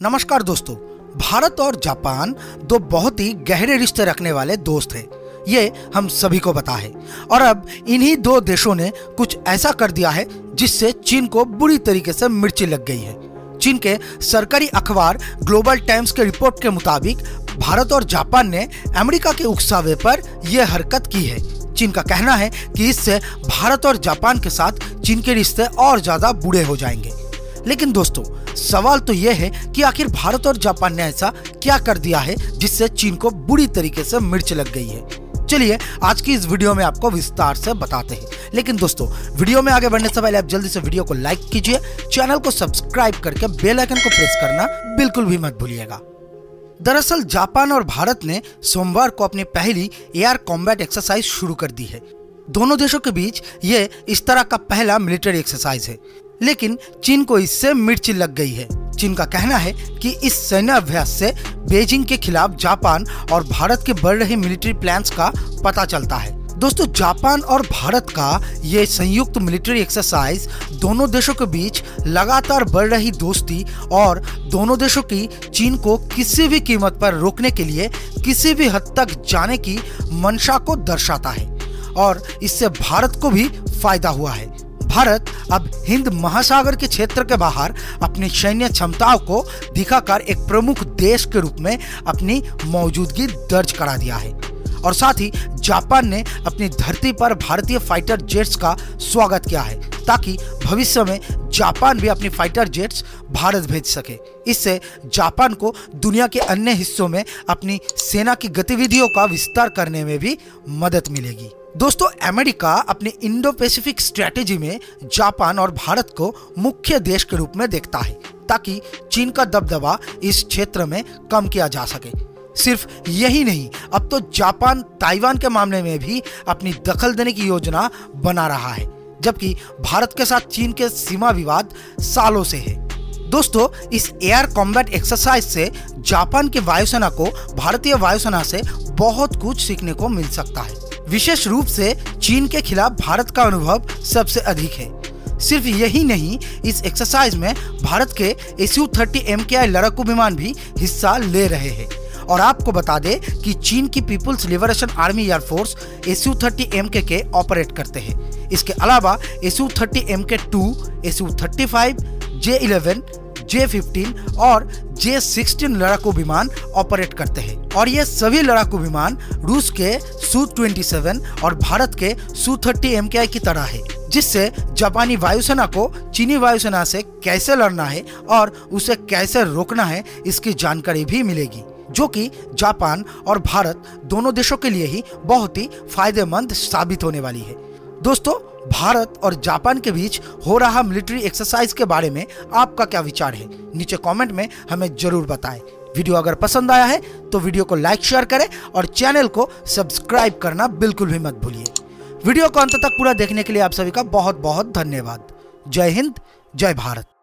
नमस्कार दोस्तों, भारत और जापान दो बहुत ही गहरे रिश्ते रखने वाले दोस्त हैं। ये हम सभी को पता है। और अब इन्हीं दो देशों ने कुछ ऐसा कर दिया है जिससे चीन को बुरी तरीके से मिर्ची लग गई है। चीन के सरकारी अखबार ग्लोबल टाइम्स के रिपोर्ट के मुताबिक भारत और जापान ने अमेरिका के उकसावे पर यह हरकत की है। चीन का कहना है कि इससे भारत और जापान के साथ चीन के रिश्ते और ज़्यादा बुरे हो जाएँगे। लेकिन दोस्तों सवाल तो यह है कि आखिर भारत और जापान ने ऐसा क्या कर दिया है जिससे चीन को बुरी तरीके से मिर्च लग गई है? चलिए, आज की इस वीडियो में आपको विस्तार से बताते हैं। लेकिन दोस्तों, वीडियो में आगे बढ़ने से पहले आप जल्दी से वीडियो को लाइक कीजिए, चैनल को सब्सक्राइब करके बेल आइकन को प्रेस करना बिल्कुल भी मत भूलिएगा। दरअसल, जापान और भारत ने सोमवार को अपनी पहली एयर कॉम्बैट एक्सरसाइज शुरू कर दी है। दोनों देशों के बीच ये इस तरह का पहला मिलिट्री एक्सरसाइज है। लेकिन चीन को इससे मिर्ची लग गई है। चीन का कहना है कि इस सैन्य अभ्यास से बेजिंग के खिलाफ जापान और भारत के बढ़ रहे मिलिट्री प्लान्स का पता चलता है। दोस्तों, जापान और भारत का ये संयुक्त मिलिट्री एक्सरसाइज दोनों देशों के बीच लगातार बढ़ रही दोस्ती और दोनों देशों की चीन को किसी भी कीमत पर रोकने के लिए किसी भी हद तक जाने की मंशा को दर्शाता है और इससे भारत को भी फ़ायदा हुआ है। भारत अब हिंद महासागर के क्षेत्र के बाहर अपनी सैन्य क्षमताओं को दिखाकर एक प्रमुख देश के रूप में अपनी मौजूदगी दर्ज करा दिया है। और साथ ही जापान ने अपनी धरती पर भारतीय फाइटर जेट्स का स्वागत किया है, ताकि भविष्य में जापान भी अपनी फाइटर जेट्स भारत भेज सके। इससे जापान को दुनिया के अन्य हिस्सों में अपनी सेना की गतिविधियों का विस्तार करने में भी मदद मिलेगी। दोस्तों, अमेरिका अपने इंडो पैसिफिक स्ट्रेटेजी में जापान और भारत को मुख्य देश के रूप में देखता है, ताकि चीन का दबदबा इस क्षेत्र में कम किया जा सके। सिर्फ़ यही नहीं, अब तो जापान ताइवान के मामले में भी अपनी दखल देने की योजना बना रहा है, जबकि भारत के साथ चीन के सीमा विवाद सालों से है। दोस्तों, इस एयर कॉम्बैट एक्सरसाइज से जापान की वायुसेना को, भारतीय वायुसेना से बहुत कुछ सीखने को मिल सकता है। विशेष रूप से चीन के खिलाफ भारत का अनुभव सबसे अधिक है। सिर्फ़ यही नहीं, इस एक्सरसाइज में भारत के एस यू थर्टी एम के आई लड़ाकू विमान भी हिस्सा ले रहे हैं। और आपको बता दें कि चीन की People's Liberation Army Air Force S U thirty M K K operate करते हैं। इसके अलावा S U thirty M K two S U thirty five J eleven J fifteen और जे सिक्सटीन लड़ाकू विमान ऑपरेट करते हैं। और ये सभी लड़ाकू विमान रूस के सू ट्वेंटी सेवन और भारत के सू थर्टी एम की तरह है, जिससे जापानी वायुसेना को चीनी वायुसेना से कैसे लड़ना है और उसे कैसे रोकना है, इसकी जानकारी भी मिलेगी, जो कि जापान और भारत दोनों देशों के लिए ही बहुत ही फ़ायदेमंद साबित होने वाली है। दोस्तों, भारत और जापान के बीच हो रहा मिलिट्री एक्सरसाइज के बारे में आपका क्या विचार है? नीचे कमेंट में हमें ज़रूर बताएँ। वीडियो अगर पसंद आया है तो वीडियो को लाइक, शेयर करें और चैनल को सब्सक्राइब करना बिल्कुल भी मत भूलिए। वीडियो को अंत तक पूरा देखने के लिए आप सभी का बहुत बहुत धन्यवाद। जय हिंद, जय भारत।